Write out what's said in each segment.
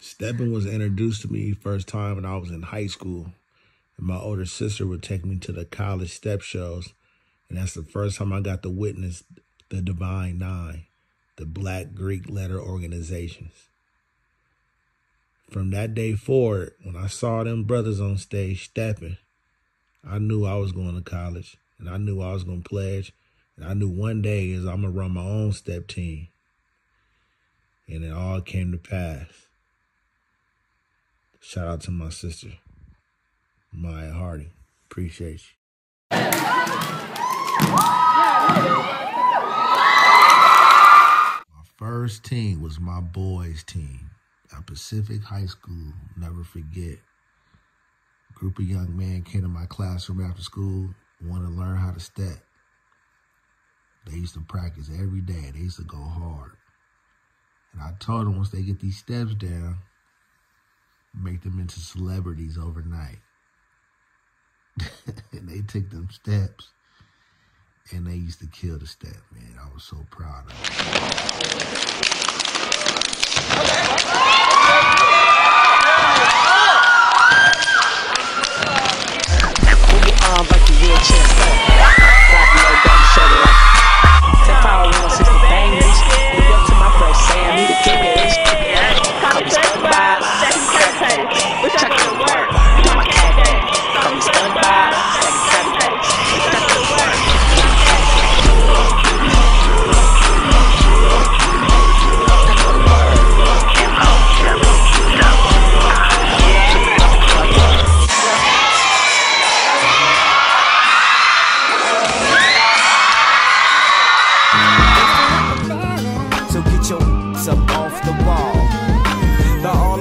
Stepping was introduced to me first time when I was in high school. And my older sister would take me to the college step shows. And that's the first time I got to witness the Divine Nine, the Black Greek letter organizations. From that day forward, when I saw them brothers on stage stepping, I knew I was going to college and I knew I was going to pledge. And I knew one day is I'm going to run my own step team. And it all came to pass. Shout out to my sister, Maya Hardy. Appreciate you. My first team was my boys' team at Pacific High School. Never forget. A group of young men came to my classroom after school, wanted to learn how to step. They used to practice every day. They used to go hard. And I told them once they get these steps down, make them into celebrities overnight. and they took them steps and they used to kill the step, man. I was so proud of So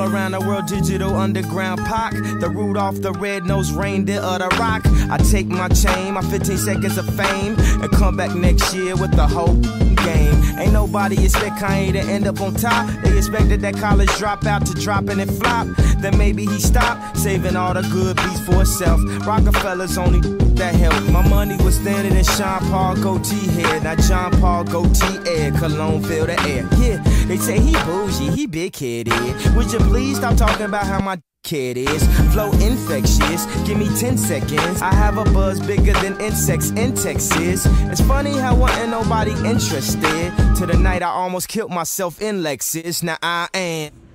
around the world digital underground Pac. The Rudolph the red-nosed reindeer of the rock. I take my chain, my 15 seconds of fame, and come back next year with the whole game. Ain't nobody expect Kanye to end up on top. They expected that college dropout to drop and it flop. Then maybe he stopped, saving all the good beats for himself. Roc-A-Fella's only that helped. My money was thinner than Sean Paul goatee head. Now Jean Paul Gaultier air, cologne fill the air. Yeah, they say he bougie, he big headed. Would you please stop talking about how my kid is? Flow infectious, give me 10 seconds. I have a buzz bigger than insects in Texas. It's funny how wasn't nobody interested. To the night I almost killed myself in Lexus. Now I am.